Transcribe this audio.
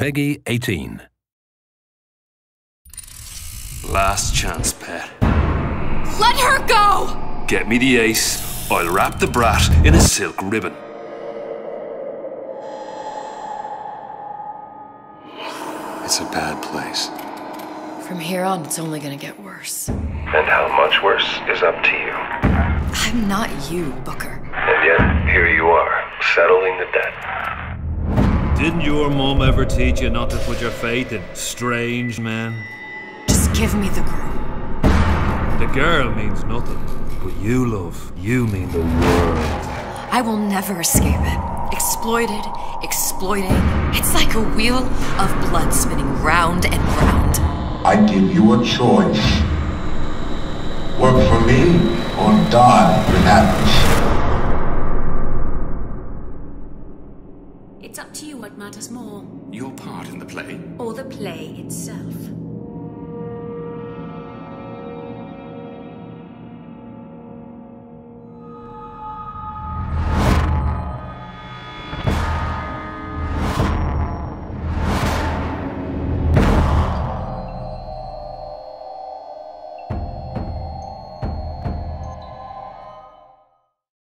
Peggy 18. Last chance, pet. Let her go! Get me the ace. I'll wrap the brat in a silk ribbon. It's a bad place. From here on, it's only gonna get worse. And how much worse is up to you. I'm not you, Booker. And yet, here you are, settling the debt. Didn't your mom ever teach you not to put your faith in strange men? Just give me the girl. The girl means nothing, but you, love, you mean the world. I will never escape it. Exploited, exploiting. It's like a wheel of blood spinning round and round. I give you a choice. Work for me or die with Atlas. It's up to you what matters more, Your part in the play? or the play itself.